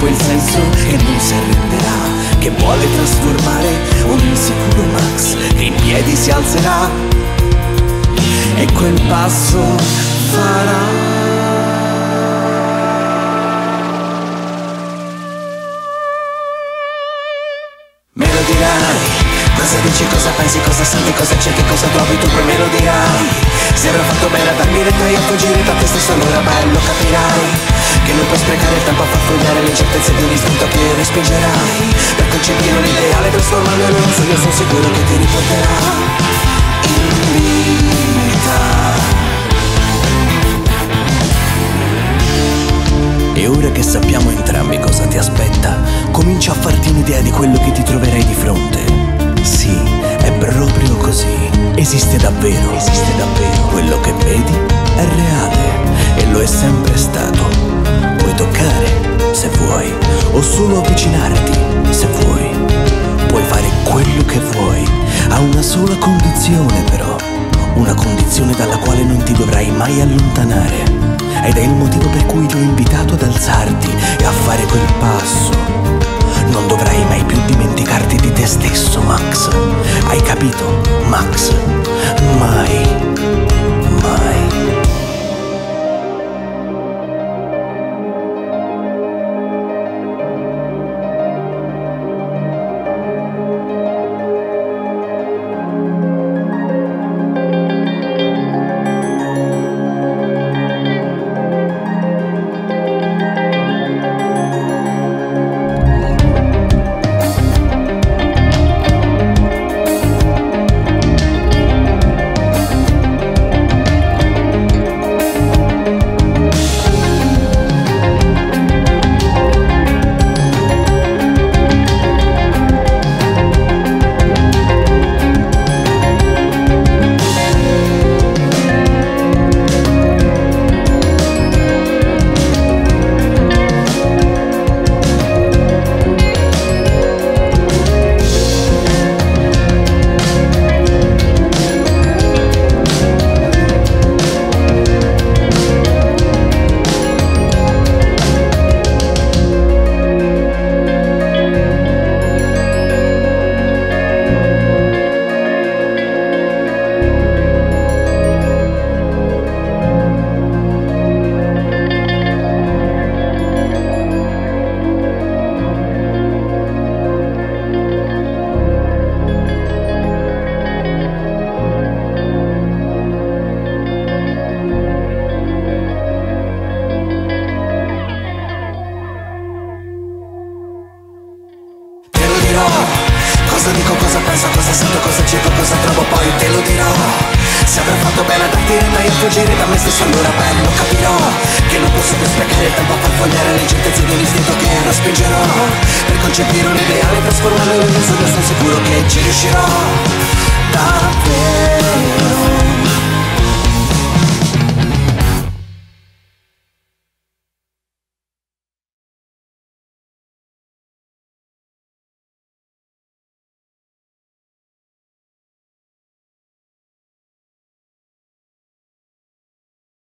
tempo il senso che non si arrenderà, che vuole trasformare un insicuro Max che in piedi si alzerà. E quel passo farà. Cosa dici, cosa pensi, cosa senti, cosa cerchi, cosa trovi, tu? Poi me lo dirai. Se avrà fatto bene a darmi retta e a fuggire da te stesso allora bello capirai Che non puoi sprecare il tempo a far fogliare le certezze di un istinto che respingerai Per concepire un ideale, trasformarlo in un sogno, sono sicuro che ti riporterà in vita E ora che sappiamo entrambi cosa ti aspetta, comincia a farti un'idea di quello che ti troverai di fronte. Sì, è proprio così. Esiste davvero, esiste davvero. Quello che vedi è reale è sempre stato. Puoi toccare, se vuoi, o solo avvicinarti, se vuoi. Puoi fare quello che vuoi, a una sola condizione però. Una condizione dalla quale non ti dovrai mai allontanare. Ed è il motivo per cui ti ho invitato ad alzarti e a fare quel Cosa dico, cosa penso, cosa sento, cosa cerco, cosa trovo Poi te lo dirò. Se avrò fatto bene a darti retta e fuggire da me stesso Allora bello capirò. Che non posso più sprecare il tempo a far fogliare le certezze di un istinto che respingerò Per concepire un ideale trasformarlo in un sogno Sono sicuro che ci riuscirò